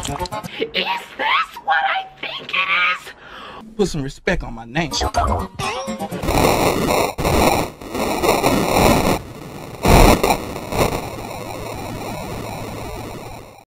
Is this what I think it is? Put some respect on my name.